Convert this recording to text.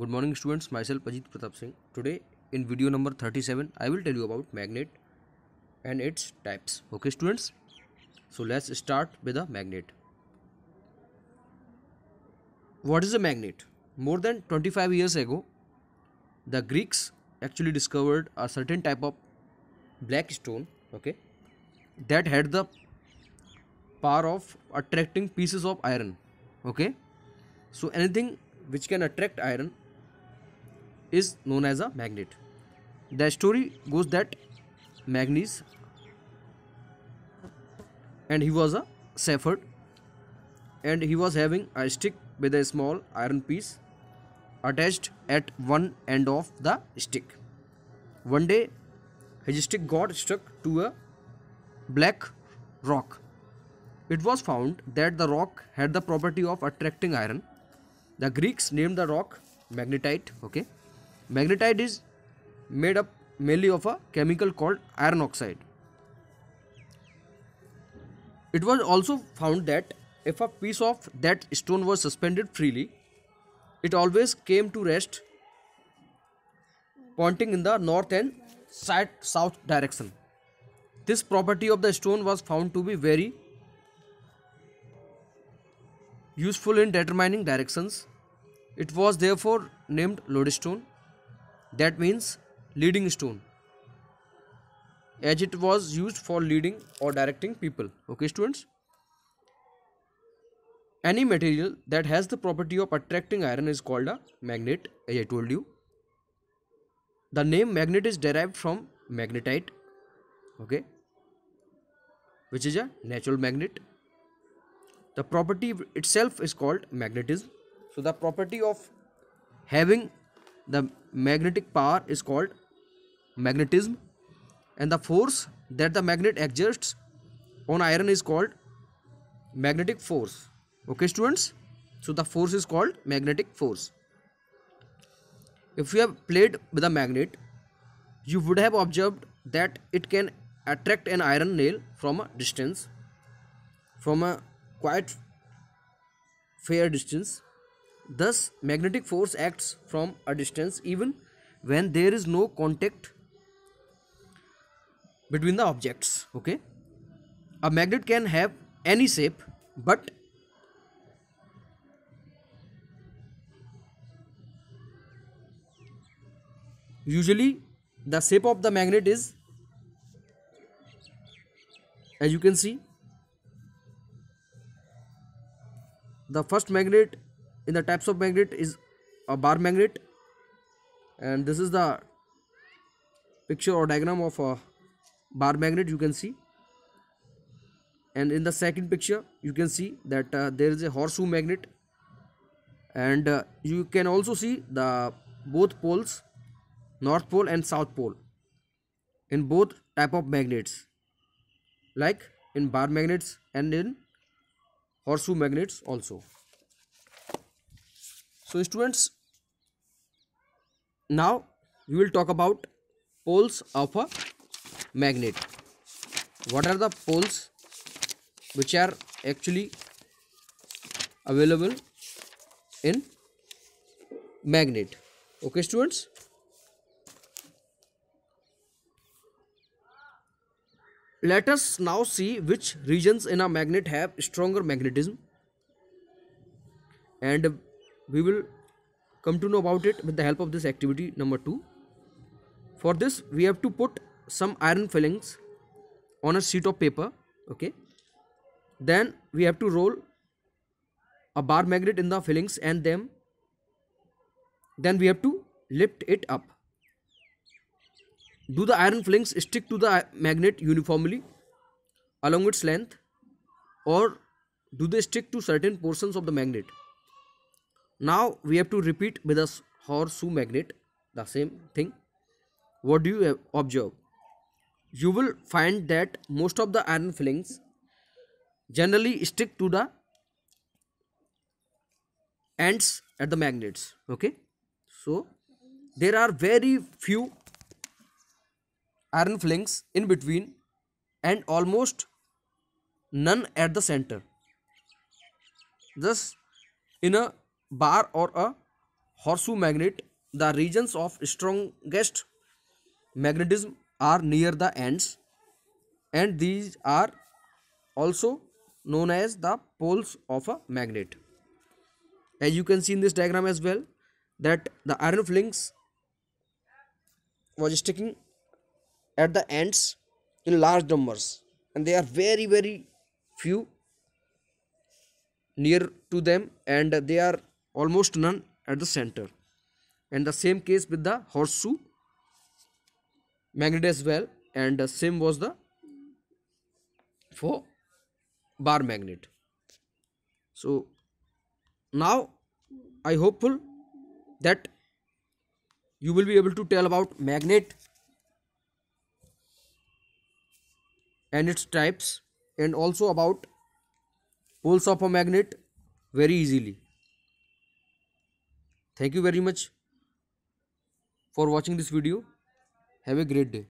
Good morning students, myself Ajit Pratap Singh. Today in video number 37 I will tell you about magnet and its types. Okay students? So let's start with a magnet. What is a magnet? More than 25 years ago the Greeks actually discovered a certain type of black stone okay that had the power of attracting pieces of iron okay so anything which can attract iron is known as a magnet. The story goes that magnus and he was a shepherd and he was having a stick with a small iron piece attached at one end of the stick. One day his stick got stuck to a black rock. It was found that the rock had the property of attracting iron. The greeks named the rock magnetite okay magnetite is made up mainly of a chemical called iron oxide. It was also found that if a piece of that stone was suspended freely it always came to rest pointing in the north and south direction. This property of the stone was found to be very useful in determining directions. It was therefore named lodestone, that means leading stone, as it was used for leading or directing people. Okay, students? Any material that has the property of attracting iron is called a magnet, as I told you. The name magnet is derived from magnetite, okay, which is a natural magnet the property itself is called magnetism so the property of having the magnetic power is called magnetism and the force that the magnet exerts on iron is called magnetic force okay students so the force is called magnetic force if you have played with a magnet you would have observed that it can attract an iron nail from a distance from a quite fair distance. Thus, magnetic force acts from a distance even when there is no contact between the objects. Okay, a magnet can have any shape, but usually the shape of the magnet is as you can see the first magnet in the types of magnet is a bar magnet. And this is the picture or diagram of a bar magnet you can see. And in the second picture you can see that uh, there is a horseshoe magnet. And uh, you can also see the both poles north pole and south pole in both type of magnets. Like in bar magnets and in horseshoe magnets also so students now we will talk about poles of a magnet. What are the poles which are actually available in magnet? Okay students? Let us now see which regions in a magnet have stronger magnetism. And we will come to know about it with the help of this activity number 2. For this we have to put some iron fillings on a sheet of paper okay then we have to roll a bar magnet in the fillings and then then we have to lift it up do the iron flings stick to the magnet uniformly along its length or do they stick to certain portions of the magnet? Now we have to repeat with a horseshoe magnet the same thing. What do you observe? You will find that most of the iron fillings generally stick to the ends at the magnets okay so there are very few iron flings in between and almost none at the center. Thus, in a bar or a horseshoe magnet the regions of strongest magnetism are near the ends and these are also known as the poles of a magnet. As you can see in this diagram as well that the iron flings was sticking at the ends in large numbers and they are very very few near to them and they are almost none at the center. And the same case with the horseshoe magnet as well. And the same was the for bar magnet. So now i hopeful that you will be able to tell about magnet and its types and also about poles of a magnet very easily thank you very much for watching this video. Have a great day